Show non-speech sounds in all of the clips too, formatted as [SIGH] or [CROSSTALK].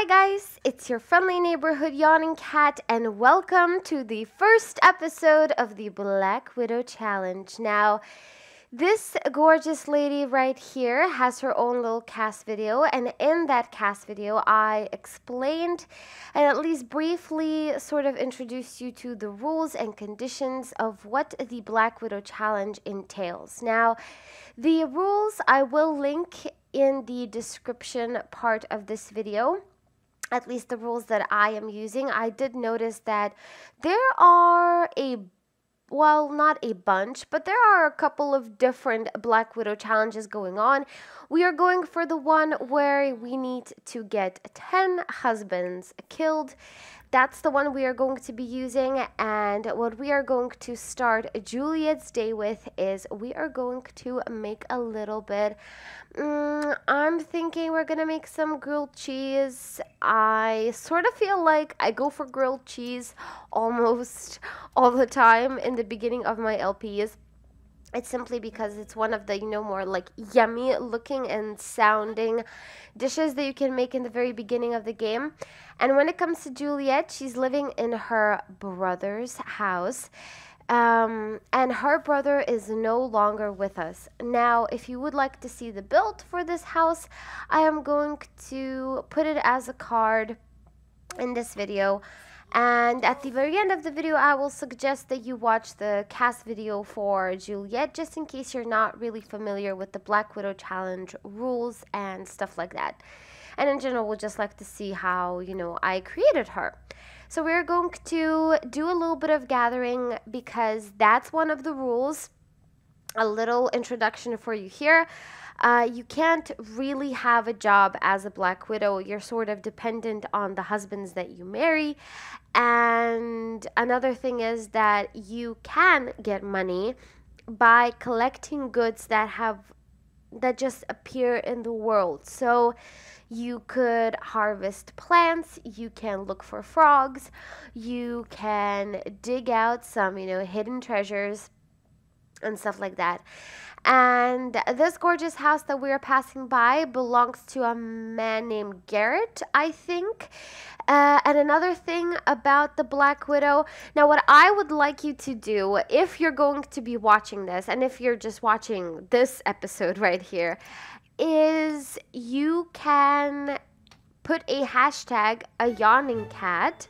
Hi guys, it's your friendly neighborhood yawning cat and welcome to the first episode of the Black Widow Challenge. Now, this gorgeous lady right here has her own little cast video and in that cast video I explained and at least briefly sort of introduced you to the rules and conditions of what the Black Widow Challenge entails. Now, the rules I will link in the description part of this video at least the rules that I am using, I did notice that there are a well, not a bunch, but there are a couple of different Black Widow challenges going on. We are going for the one where we need to get 10 husbands killed that's the one we are going to be using and what we are going to start Juliet's day with is we are going to make a little bit mm, I'm thinking we're gonna make some grilled cheese. I sort of feel like I go for grilled cheese almost [LAUGHS] all the time in the beginning of my LPs it's simply because it's one of the you know more like yummy looking and sounding dishes that you can make in the very beginning of the game and when it comes to juliet she's living in her brother's house um, and her brother is no longer with us. Now, if you would like to see the build for this house, I am going to put it as a card in this video. And at the very end of the video, I will suggest that you watch the cast video for Juliet, just in case you're not really familiar with the Black Widow Challenge rules and stuff like that. And in general, we'll just like to see how, you know, I created her. So we're going to do a little bit of gathering because that's one of the rules. A little introduction for you here uh, you can't really have a job as a black widow. You're sort of dependent on the husbands that you marry. And another thing is that you can get money by collecting goods that have that just appear in the world. So you could harvest plants, you can look for frogs, you can dig out some, you know, hidden treasures and stuff like that. And this gorgeous house that we are passing by belongs to a man named Garrett, I think. Uh, and another thing about the Black Widow. Now, what I would like you to do, if you're going to be watching this, and if you're just watching this episode [LAUGHS] right here, is you can put a hashtag, a yawning cat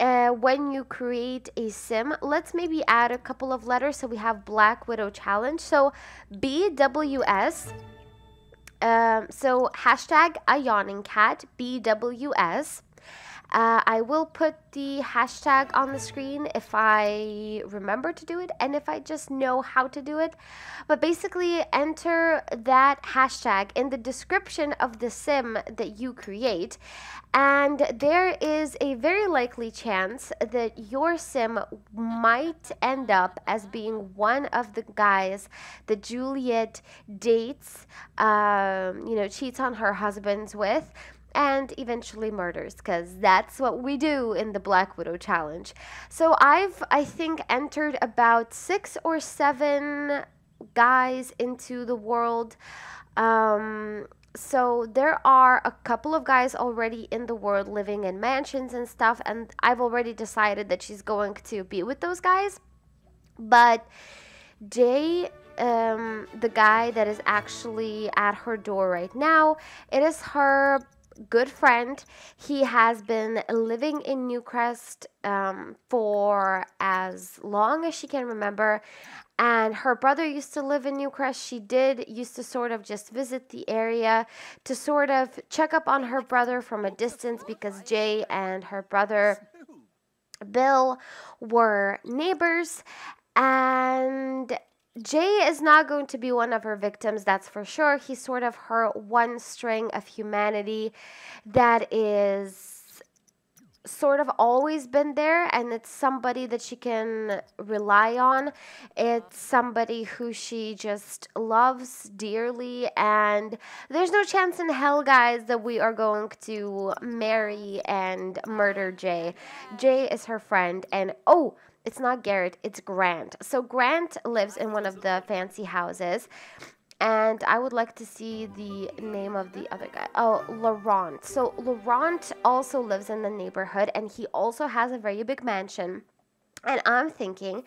uh, when you create a sim, let's maybe add a couple of letters. So we have Black Widow Challenge. So BWS. Um, so hashtag a yawning cat, BWS. Uh, I will put the hashtag on the screen if I remember to do it and if I just know how to do it. But basically, enter that hashtag in the description of the sim that you create. And there is a very likely chance that your sim might end up as being one of the guys that Juliet dates, um, you know, cheats on her husbands with and eventually murders because that's what we do in the Black Widow challenge. So I've I think entered about 6 or 7 guys into the world um, so there are a couple of guys already in the world living in mansions and stuff and I've already decided that she's going to be with those guys. But Jay um, the guy that is actually at her door right now. It is her good friend. He has been living in Newcrest um, for as long as she can remember. And her brother used to live in Newcrest. She did used to sort of just visit the area to sort of check up on her brother from a distance because Jay and her brother Bill were neighbors. And Jay is not going to be one of her victims, that's for sure. He's sort of her one string of humanity that is sort of always been there and it's somebody that she can rely on. It's somebody who she just loves dearly and there's no chance in hell guys that we are going to marry and murder Jay. Jay is her friend and oh, it's not Garrett, it's Grant. So Grant lives in one of the fancy houses. and I would like to see the name of the other guy. Oh, Laurent. So Laurent also lives in the neighborhood and he also has a very big mansion. And I'm thinking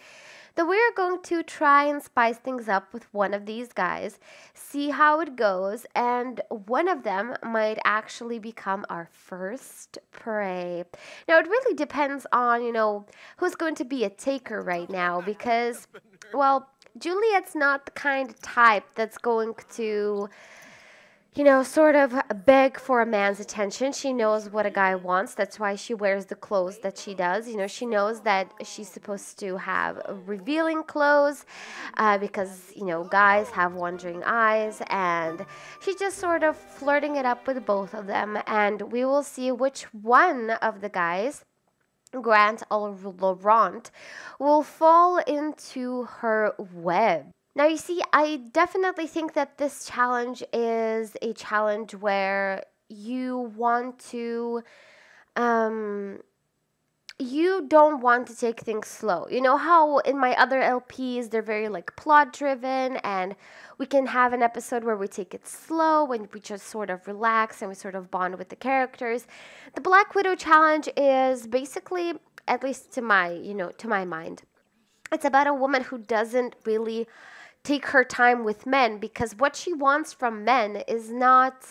that we're going to try and spice things up with one of these guys, see how it goes, and one of them might actually become our first prey. Now, it really depends on, you know, who's going to be a taker right now because, well, Juliet's not the kind of type that's going to you know, sort of beg for a man's attention. She knows what a guy wants. That's why she wears the clothes that she does. You know, she knows that she's supposed to have revealing clothes uh, because, you know, guys have wandering eyes. And she's just sort of flirting it up with both of them. And we will see which one of the guys. Grant or Laurent will fall into her web. Now, you see, I definitely think that this challenge is a challenge where you want to, um, you don't want to take things slow. You know how in my other LPs, they're very like plot driven, and we can have an episode where we take it slow and we just sort of relax and we sort of bond with the characters. The Black Widow challenge is basically, at least to my, you know, to my mind, it's about a woman who doesn't really take her time with men because what she wants from men is not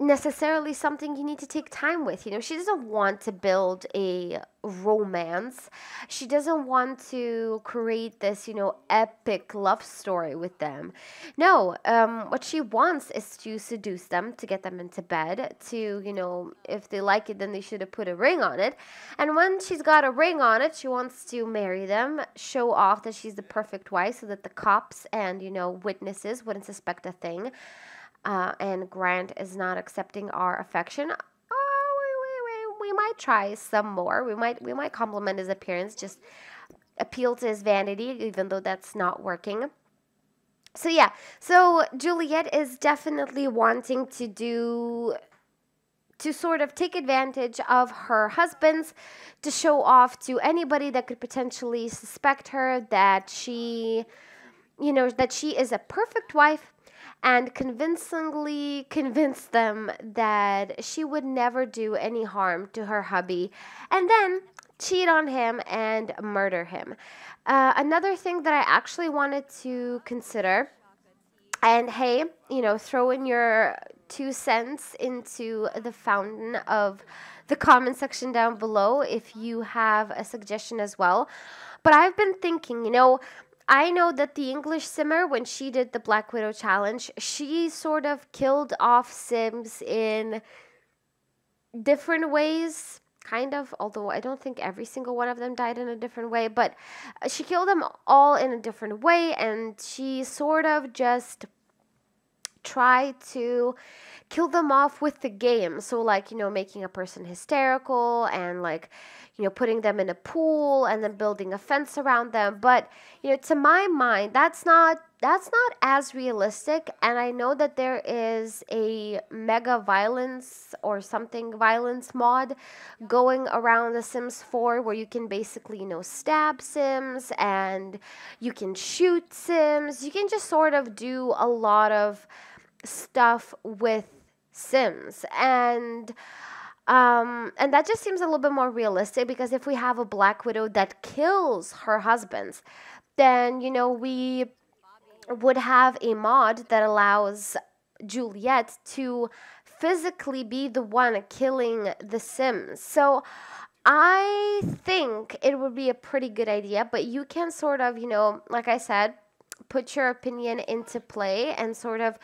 necessarily something you need to take time with. You know, she doesn't want to build a romance. She doesn't want to create this, you know, epic love story with them. No, um, what she wants is to seduce them, to get them into bed, to, you know, if they like it, then they should have put a ring on it. And when she's got a ring on it, she wants to marry them, show off that she's the perfect wife so that the cops and, you know, witnesses wouldn't suspect a thing uh, and Grant is not accepting our affection, we, might try some more. We might we might compliment his appearance, just appeal to his vanity, even though that's not working. So yeah, so Juliet is definitely wanting to do to sort of take advantage of her husband's to show off to anybody that could potentially suspect her that she you know that she is a perfect wife and convincingly convince them that she would never do any harm to her hubby, and then cheat on him and murder him. Uh, another thing that I actually wanted to consider, and hey, you know, throw in your two cents into the fountain of the comment section down below if you have a suggestion as well. But I've been thinking, you know, I know that the English simmer, when she did the Black Widow challenge, she sort of killed off Sims in different ways, kind of, although I don't think every single one of them died in a different way, but uh, she killed them all in a different way, and she sort of just tried to kill them off with the game. So, like, you know, making a person hysterical and, like, you know, putting them in a pool and then building a fence around them. But, you know, to my mind, that's not that's not as realistic. And i know that there is a mega violence or something violence mod going around the sims 4 where you can basically you know stab sims and you can shoot sims. You can just sort of do a lot of stuff with sims. And um, and that just seems a little bit more realistic because if we have a Black Widow that kills her husbands, then, you know, we would have a mod that allows Juliet to physically be the one killing the Sims. So I think it would be a pretty good idea, but you can sort of, you know, like I said, put your opinion into play and sort of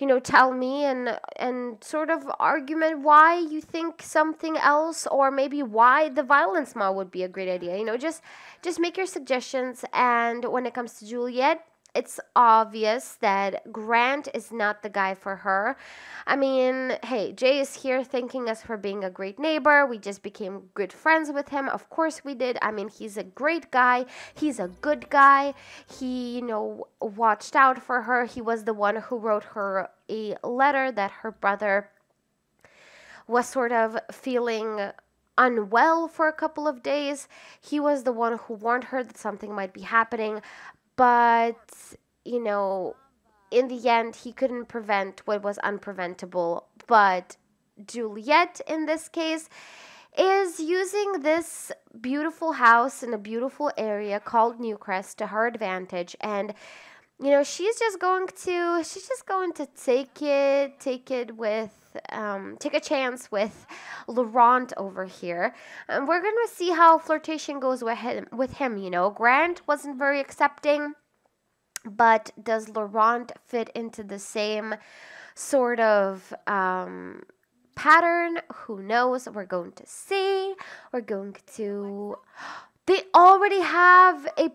you know tell me and and sort of argument why you think something else or maybe why the violence mod would be a great idea. You know just just make your suggestions. And when it comes to juliet it's obvious that Grant is not the guy for her. I mean, hey, Jay is here thanking us for being a great neighbor. We just became good friends with him. Of course we did. I mean, he's a great guy. He's a good guy. He, you know, watched out for her. He was the one who wrote her a letter that her brother was sort of feeling unwell for a couple of days. He was the one who warned her that something might be happening but you know in the end, he couldn't prevent what was unpreventable. But Juliet, in this case, is using this beautiful house in a beautiful area called Newcrest to her advantage. And you know, she's just going to she's just going to take it take it with um, take a chance with Laurent over here, and we're gonna see how flirtation goes with him. With him, you know, Grant wasn't very accepting, but does Laurent fit into the same sort of um, pattern? Who knows? We're going to see. We're going to. They already have a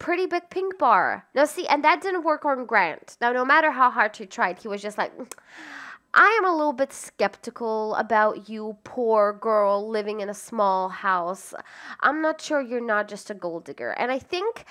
pretty big pink bar. Now, see, and that didn't work on Grant. Now, no matter how hard he tried, he was just like, mm, I am a little bit skeptical about you, poor girl living in a small house. I'm not sure you're not just a gold digger. And I think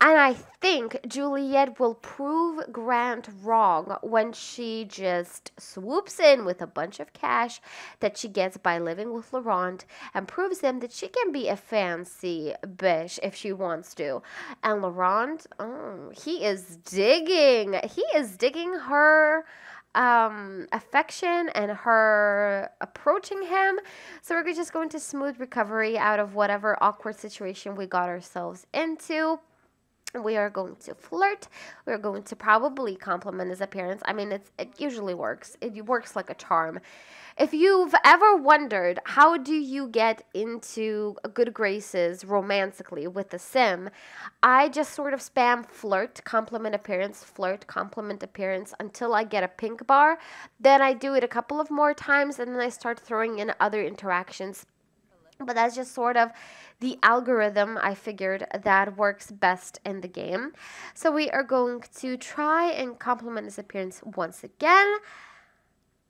and I think Juliet will prove Grant wrong when she just swoops in with a bunch of cash that she gets by living with Laurent and proves him that she can be a fancy bitch if she wants to. And Laurent, oh, he is digging. He is digging her um, affection and her approaching him. So we're just going to smooth recovery out of whatever awkward situation we got ourselves into we are going to flirt. We're going to probably compliment his appearance. I mean it's it usually works. It works like a charm. If you've ever wondered how do you get into good graces romantically with a sim? I just sort of spam flirt compliment appearance flirt compliment appearance until i get a pink bar. Then i do it a couple of more times and then i start throwing in other interactions but that's just sort of the algorithm I figured that works best in the game. So we are going to try and compliment his appearance once again.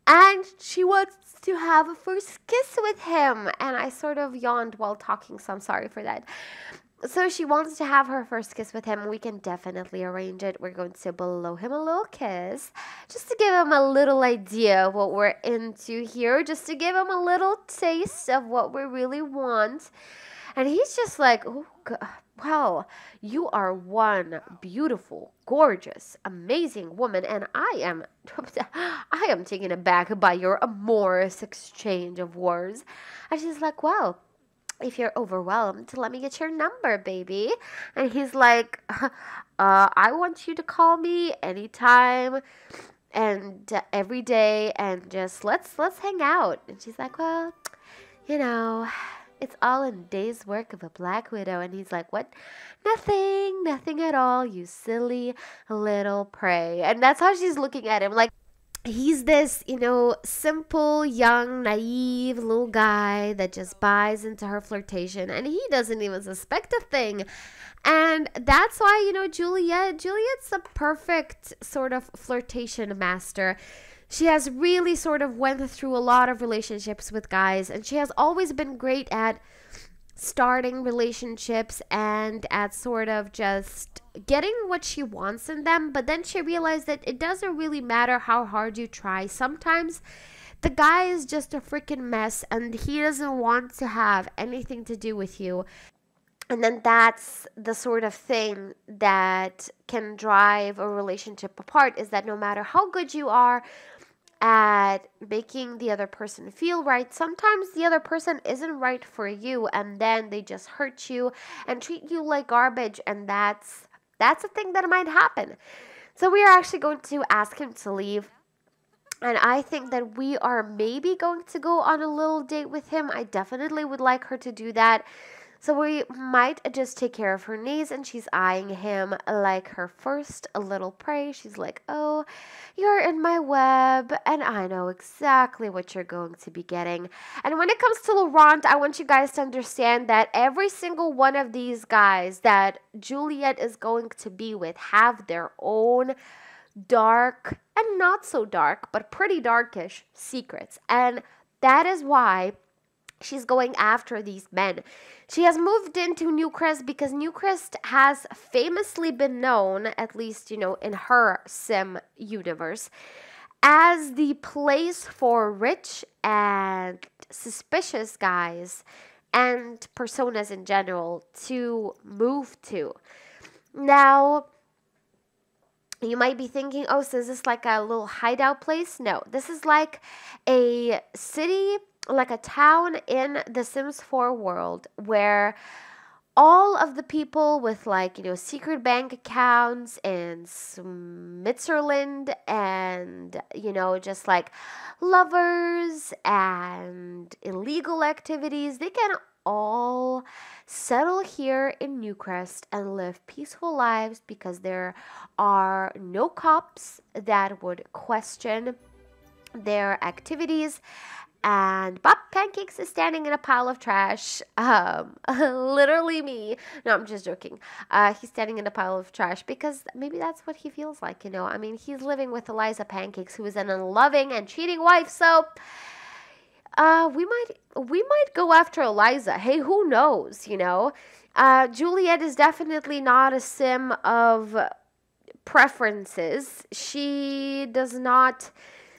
And she wants to have a first kiss with him. And I sort of yawned while talking, so I'm sorry for that. So she wants to have her first kiss with him. We can definitely arrange it. We're going to blow him a little kiss just to give him a little idea of what we're into here, just to give him a little taste of what we really want. And he's just like, oh, wow, you are one beautiful, gorgeous, amazing woman, and I am, [LAUGHS] I am taken aback by your amorous exchange of words. And she's like, wow, if you're overwhelmed, let me get your number, baby. And he's like, [LAUGHS] uh, I want you to call me anytime and every day and just let's let's hang out. And she's like, well, you know, it's all in day's work of a black widow. And he's like, what? Nothing, nothing at all, you silly little prey. And that's how she's looking at him. Like, he's this, you know, simple, young, naive little guy that just buys into her flirtation and he doesn't even suspect a thing. And that's why, you know, Juliet, Juliet's a perfect sort of flirtation master. She has really sort of went through a lot of relationships with guys and she has always been great at starting relationships and at sort of just getting what she wants in them. But then she realized that it doesn't really matter how hard you try. Sometimes the guy is just a freaking mess and he doesn't want to have anything to do with you. And then that's the sort of thing that can drive a relationship apart is that no matter how good you are, at making the other person feel right. Sometimes the other person isn't right for you and then they just hurt you and treat you like garbage and that's that's a thing that might happen. So we are actually going to ask him to leave. And I think that we are maybe going to go on a little date with him. I definitely would like her to do that. So we might just take care of her knees, and she's eyeing him like her first little prey. She's like, Oh, you're in my web, and I know exactly what you're going to be getting. And when it comes to Laurent, I want you guys to understand that every single one of these guys that Juliet is going to be with have their own dark and not so dark, but pretty darkish secrets. And that is why she's going after these men. She has moved into Newcrest because Newcrest has famously been known, at least, you know, in her sim universe, as the place for rich and suspicious guys and personas in general to move to. Now, you might be thinking, oh, so is this like a little hideout place? No, this is like a city, like a town in the Sims 4 world where all of the people with like you know secret bank accounts in Switzerland and you know just like lovers and illegal activities they can all settle here in Newcrest and live peaceful lives because there are no cops that would question their activities and Bob Pancakes is standing in a pile of trash. [LAUGHS] Um, [LAUGHS] literally me. No, I'm just joking. Uh, he's standing in a pile of trash because maybe that's what he feels like, you know. I mean, he's living with Eliza Pancakes, who is an unloving and cheating wife, so uh, we might we might go after Eliza. Hey, who knows, you know? Uh, Juliet is definitely not a sim of preferences. She does not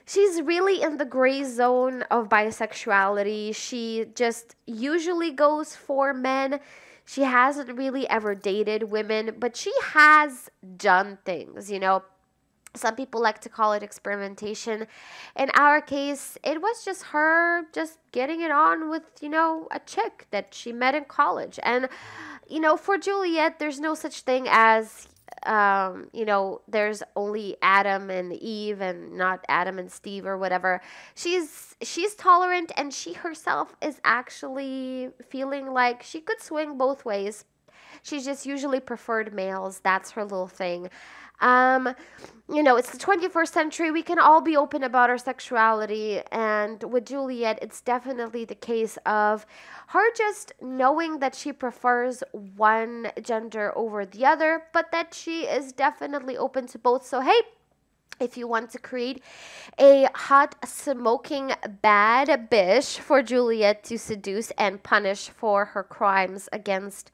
she's really in the gray zone of bisexuality. She just usually goes for men. She hasn't really ever dated women, but she has done things, you know. Some people like to call it experimentation. In our case, it was just her just getting it on with, you know, a chick that she met in college. And, you know, for Juliet, there's no such thing as um, you know, there's only Adam and Eve and not Adam and Steve or whatever. She's she's tolerant and she herself is actually feeling like she could swing both ways. She's just usually preferred males. That's her little thing. Um, you know, it's the 21st century. We can all be open about our sexuality. And with Juliet, it's definitely the case of her just knowing that she prefers one gender over the other, but that she is definitely open to both. So, hey, if you want to create a hot smoking bad bitch for Juliet to seduce and punish for her crimes against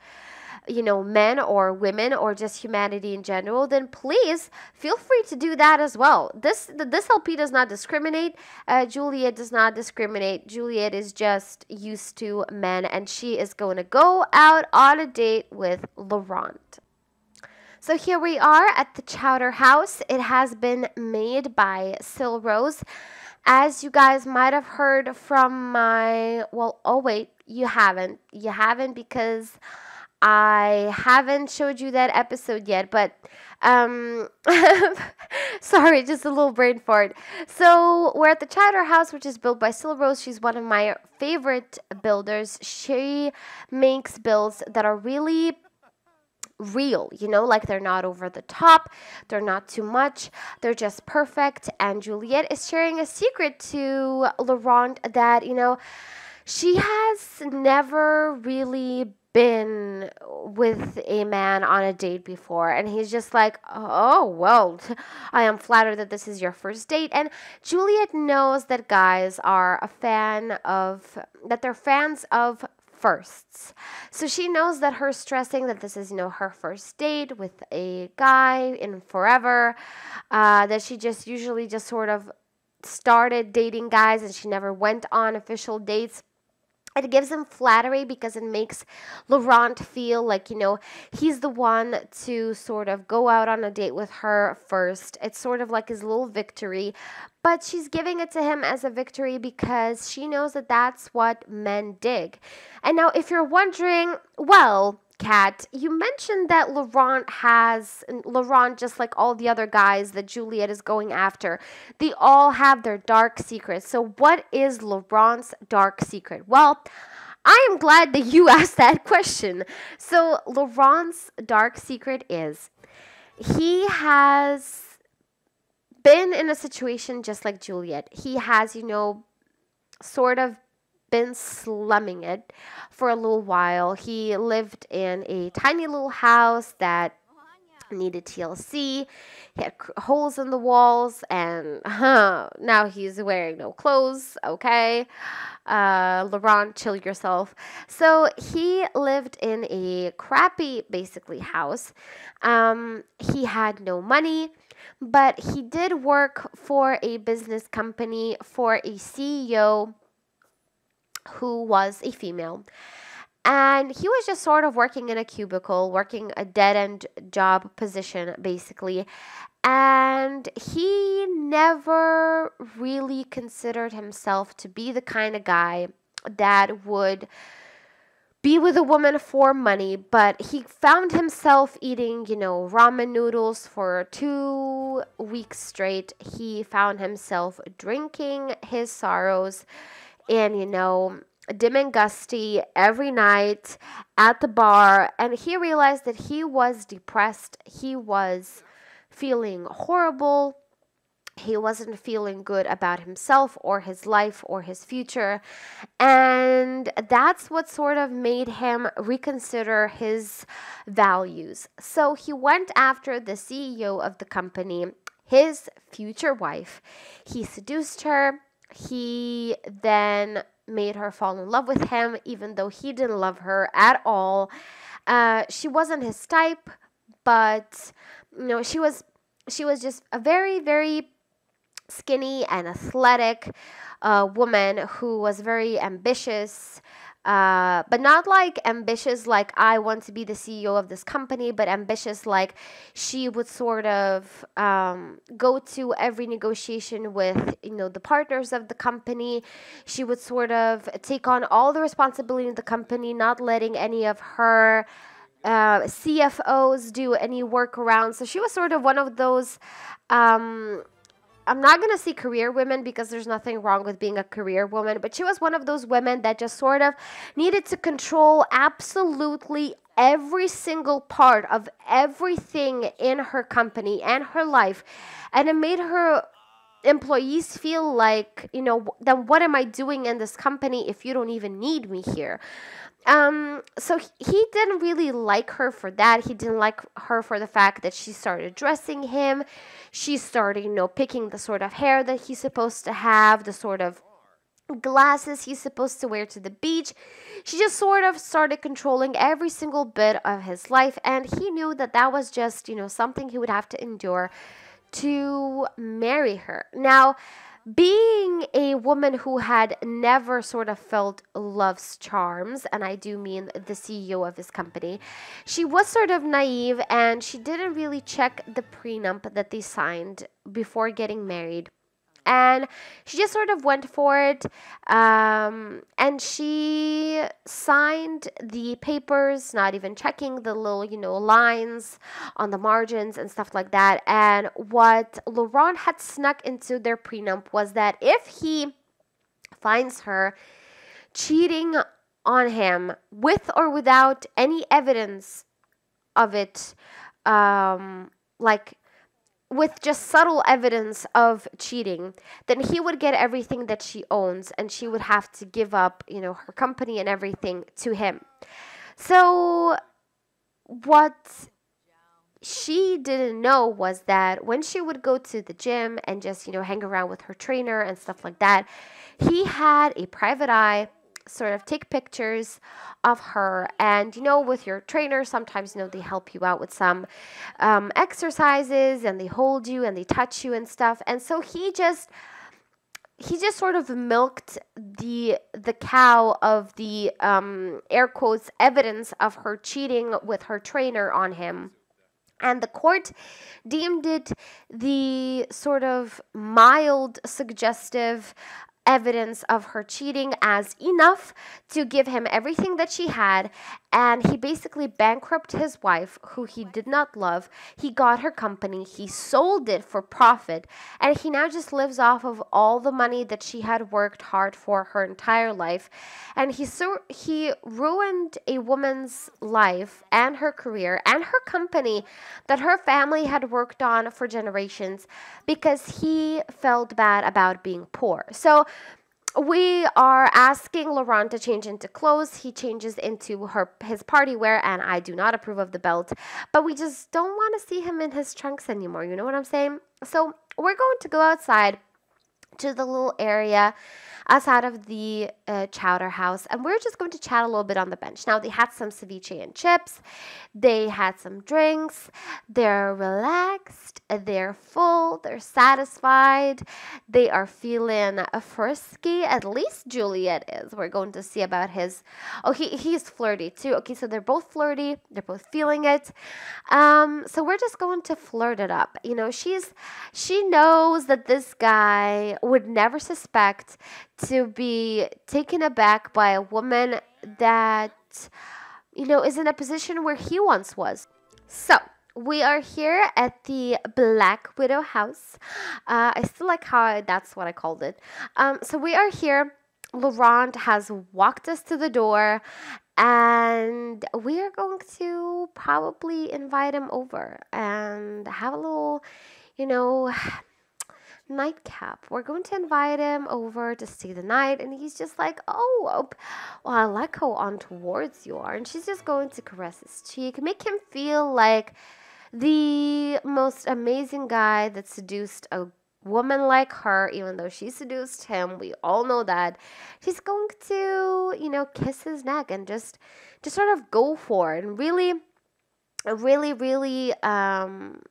you know, men or women or just humanity in general, then please feel free to do that as well. This this LP does not discriminate. Uh, Juliet does not discriminate. Juliet is just used to men, and she is going to go out on a date with Laurent. So here we are at the Chowder House. It has been made by Sil Rose. As you guys might have heard from my, well, oh wait, you haven't. You haven't because I haven't showed you that episode yet, but um, [LAUGHS] sorry, just a little brain fart. So we're at the Chowder House, which is built by Sil Rose. She's one of my favorite builders. She makes builds that are really real, you know, like they're not over the top, they're not too much, they're just perfect. And Juliet is sharing a secret to Laurent that, you know, she has never really been with a man on a date before and he's just like oh well [LAUGHS] i am flattered that this is your first date. And juliet knows that guys are a fan of that they're fans of firsts. So she knows that her stressing that this is you know her first date with a guy in forever uh, that she just usually just sort of started dating guys and she never went on official dates it gives him flattery because it makes Laurent feel like, you know, he's the one to sort of go out on a date with her first. It's sort of like his little victory, but she's giving it to him as a victory because she knows that that's what men dig. And now, if you're wondering, well, Kat, you mentioned that Laurent has, Laurent, just like all the other guys that Juliet is going after, they all have their dark secrets. So, what is Laurent's dark secret? Well, I am glad that you [LAUGHS] asked that question. So, Laurent's dark secret is he has been in a situation just like Juliet. He has, you know, sort of been slumming it for a little while. He lived in a tiny little house that needed TLC. He had holes in the walls, and huh, now he's wearing no clothes. Okay, uh, Laurent, chill yourself. So he lived in a crappy, basically, house. Um, he had no money, but he did work for a business company for a CEO who was a female. And he was just sort of working in a cubicle, working a dead end job position, basically. and he never really considered himself to be the kind of guy that would be with a woman for money, but he found himself eating, you know, ramen noodles for two weeks straight. He found himself drinking his sorrows and, you know, dim and gusty every night at the bar. And he realized that he was depressed. He was feeling horrible he wasn't feeling good about himself or his life or his future. And that's what sort of made him reconsider his values. So he went after the CEO of the company, his future wife. He seduced her. He then made her fall in love with him, even though he didn't love her at all. Uh, she wasn't his type, but you know, she was she was just a very, very skinny and athletic uh, woman who was very ambitious. Uh, but not like ambitious, like I want to be the CEO of this company, but ambitious, like she would sort of um, go to every negotiation with, you know, the partners of the company. She would sort of take on all the responsibility of the company, not letting any of her uh, CFOs do any work around. So she was sort of one of those. Um, I'm not going to see career women because there's nothing wrong with being a career woman, but she was one of those women that just sort of needed to control absolutely every single part of everything in her company and her life. And it made her employees feel like, you know, then what am I doing in this company if you don't even need me here? Um, so he didn't really like her for that. He didn't like her for the fact that she started dressing him. She started, you know, picking the sort of hair that he's supposed to have, the sort of glasses he's supposed to wear to the beach. She just sort of started controlling every single bit of his life, and he knew that that was just, you know, something he would have to endure to marry her. Now, being a woman who had never sort of felt love's charms, and I do mean the CEO of his company, she was sort of naive and she didn't really check the prenup that they signed before getting married and she just sort of went for it um, and she signed the papers not even checking the little you know lines on the margins and stuff like that. And what laurent had snuck into their prenup was that if he finds her cheating on him with or without any evidence of it um, like with just subtle evidence of cheating, then he would get everything that she owns and she would have to give up, you know, her company and everything to him. So what she didn't know was that when she would go to the gym and just, you know, hang around with her trainer and stuff like that, he had a private eye sort of take pictures of her. And you know with your trainer sometimes you know they help you out with some um, exercises and they hold you and they touch you and stuff. And so he just he just sort of milked the the cow of the um, air quotes evidence of her cheating with her trainer on him. And the court deemed it the sort of mild suggestive evidence of her cheating as enough to give him everything that she had and he basically bankrupted his wife who he did not love. He got her company. He sold it for profit. And he now just lives off of all the money that she had worked hard for her entire life. And he so he ruined a woman's life and her career and her company that her family had worked on for generations because he felt bad about being poor. So we are asking Laurent to change into clothes. He changes into her his party wear, and I do not approve of the belt. But we just don't want to see him in his trunks anymore. You know what I'm saying? So we're going to go outside to the little area outside of the uh, chowder house and we're just going to chat a little bit on the bench. Now, they had some ceviche and chips, they had some drinks, they're relaxed, they're full, they're satisfied, they are feeling frisky. At least Juliet is. We're going to see about his. Oh, he, he's flirty too. Okay, so they're both flirty, they're both feeling it. Um, so we're just going to flirt it up. You know, she's she knows that this guy would never suspect to be taken aback by a woman that, you know, is in a position where he once was. So, we are here at the Black Widow house. Uh, I still like how I, that's what I called it. Um, so, we are here. Laurent has walked us to the door and we are going to probably invite him over and have a little, you know, nightcap. We're going to invite him over to stay the night. And he's just like, oh, well, I like how on towards you are. And she's just going to caress his cheek, make him feel like the most amazing guy that seduced a woman like her, even though she seduced him, we all know that. She's going to, you know, kiss his neck and just just sort of go for it and really really really um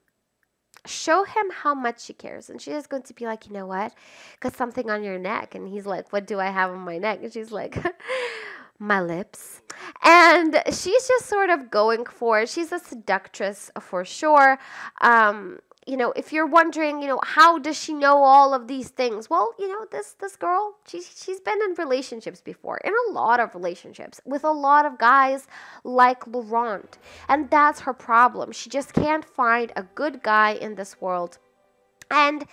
show him how much she cares. And she is going to be like, you know what? Got something on your neck. And he's like, what do I have on my neck? And she's like, [LAUGHS] my lips. And she's just sort of going for it. She's a seductress for sure. Um, you know, if you're wondering, you know, how does she know all of these things? Well, you know, this this girl, she's she's been in relationships before, in a lot of relationships with a lot of guys like Laurent. And that's her problem. She just can't find a good guy in this world. And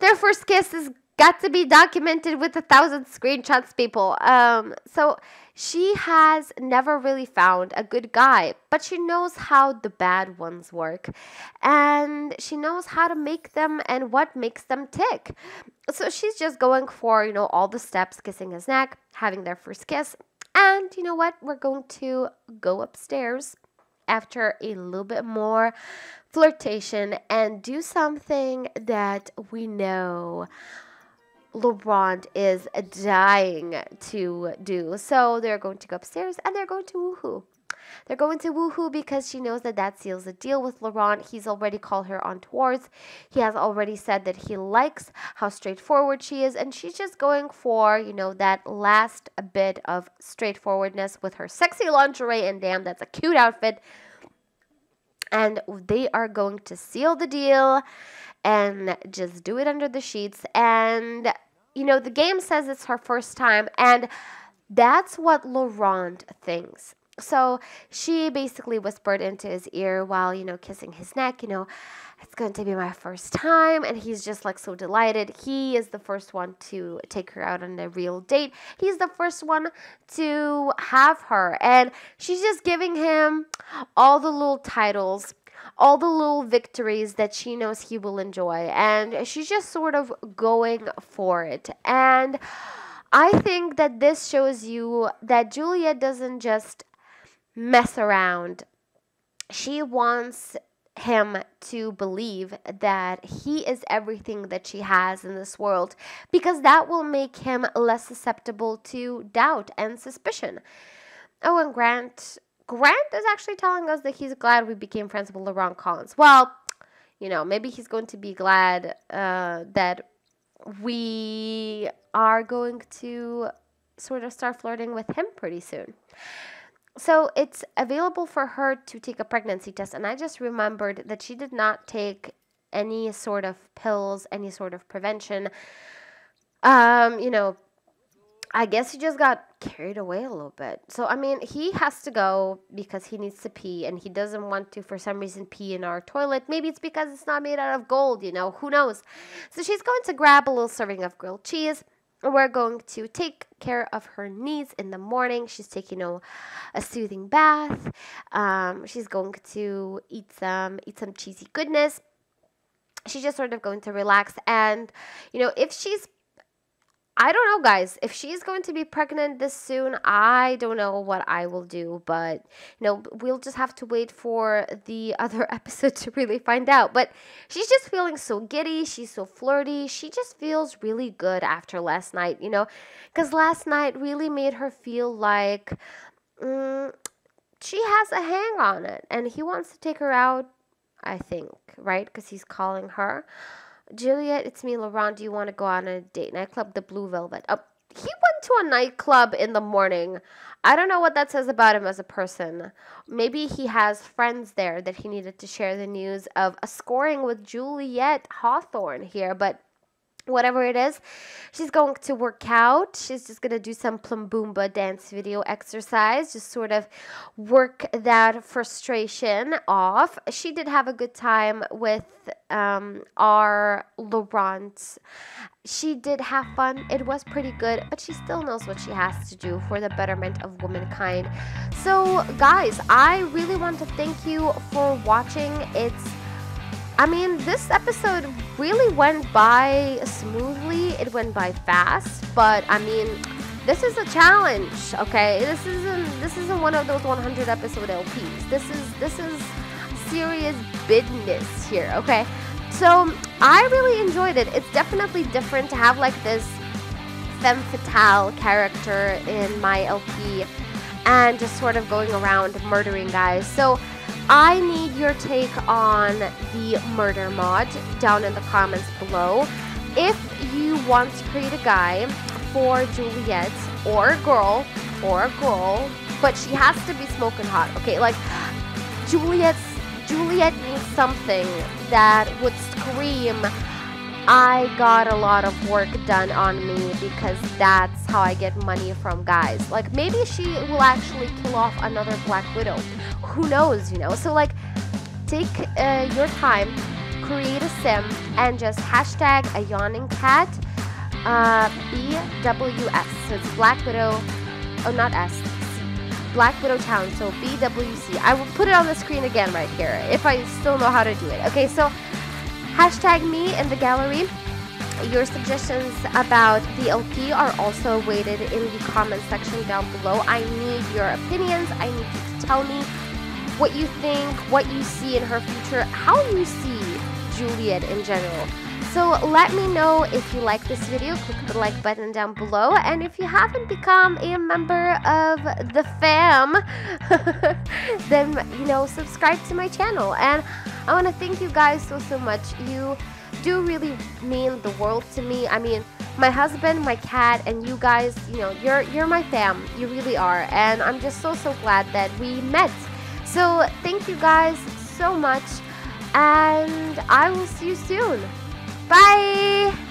their first kiss is got to be documented with a thousand screenshots, people. Um, so she has never really found a good guy, but she knows how the bad ones work. And she knows how to make them and what makes them tick. So she's just going for, you know, all the steps, kissing his neck, having their first kiss. And you know what? We're going to go upstairs after a little bit more flirtation and do something that we know Laurent is dying to do. So they're going to go upstairs and they're going to woohoo. They're going to woohoo because she knows that that seals the deal with Laurent. He's already called her on towards. He has already said that he likes how straightforward she is, and she's just going for, you know, that last bit of straightforwardness with her sexy lingerie, and damn, that's a cute outfit. And they are going to seal the deal and just do it under the sheets. And you know, the game says it's her first time, and that's what Laurent thinks. So she basically whispered into his ear while, you know, kissing his neck, you know, it's going to be my first time. And he's just like so delighted. He is the first one to take her out on a real date. He's the first one to have her. And she's just giving him all the little titles all the little victories that she knows he will enjoy. And she's just sort of going for it. And I think that this shows you that Julia doesn't just mess around. She wants him to believe that he is everything that she has in this world because that will make him less susceptible to doubt and suspicion. Oh, and Grant Grant is actually telling us that he's glad we became friends with Laurent Collins. Well, you know, maybe he's going to be glad uh, that we are going to sort of start flirting with him pretty soon. So it's available for her to take a pregnancy test. And I just remembered that she did not take any sort of pills, any sort of prevention. Um, you know, I guess he just got carried away a little bit. So, I mean, he has to go because he needs to pee and he doesn't want to, for some reason, pee in our toilet. Maybe it's because it's not made out of gold, you know, who knows. So, she's going to grab a little serving of grilled cheese. And We're going to take care of her needs in the morning. She's taking a, a soothing bath. Um, she's going to eat some eat some cheesy goodness. She's just sort of going to relax. And, you know, if she's I don't know, guys. If she's going to be pregnant this soon, I don't know what I will do. But, you know, we'll just have to wait for the [LAUGHS] other episode to really find out. But she's just feeling so giddy. She's so flirty. She just feels really good after last night, you know, because last night really made her feel like mm, she has a hang on it. And he wants to take her out, I think, right? Because he's calling her. Juliet, it's me, Laurent. Do you want to go on a date? Nightclub, the Blue Velvet. Oh, he went to a nightclub in the morning. I don't know what that says about him as a person. Maybe he has friends there that he needed to share the news of a scoring with Juliet Hawthorne here, but whatever it is. She's going to work out. She's just going to do some plumbumba dance video exercise, just sort of work that frustration off. She did have a good time with um, our Laurent. She did have fun. It was pretty good, but she still knows what she has to do for the betterment of womankind. So, guys, I really want to thank you for watching. It's I mean, this episode really went by smoothly. It went by fast, but I mean, this is a challenge, okay? This isn't this isn't one of those 100 episode LPs. This is this is serious business here, okay? So, I really enjoyed it. It's definitely different to have like this femme fatale character in my LP and just sort of going around murdering guys. So, I need your take on the murder mod down in the comments below. If you want to create a guy for Juliet or a girl or a girl, but she has to be smoking hot. Okay, like Juliet's Juliet needs something that would scream I got a lot of work done on me because that's how I get money from guys. Like maybe she will actually kill off another Black Widow. Who knows, you know? So like take uh, your time, create a sim, and just hashtag a yawning cat uh, BWS. So it's Black Widow, oh not S. Black Widow Town, so BWC. I will put it on the screen again right here if I still know how to do it. Okay, so Hashtag me in the gallery. Your suggestions about the LP are also waited in the comment section down below. I need your opinions. I need you to tell me what you think, what you see in her future, how you see Juliet in general. So let me know if you like this video, click the like button down below, and if you haven't become a member of the fam, [LAUGHS] then, you know, subscribe to my channel. And I want to thank you guys so, so much. You do really mean the world to me. I mean, my husband, my cat, and you guys, you know, you're, you're my fam. You really are. And I'm just so, so glad that we met. So thank you guys so much. And I will see you soon. Bye!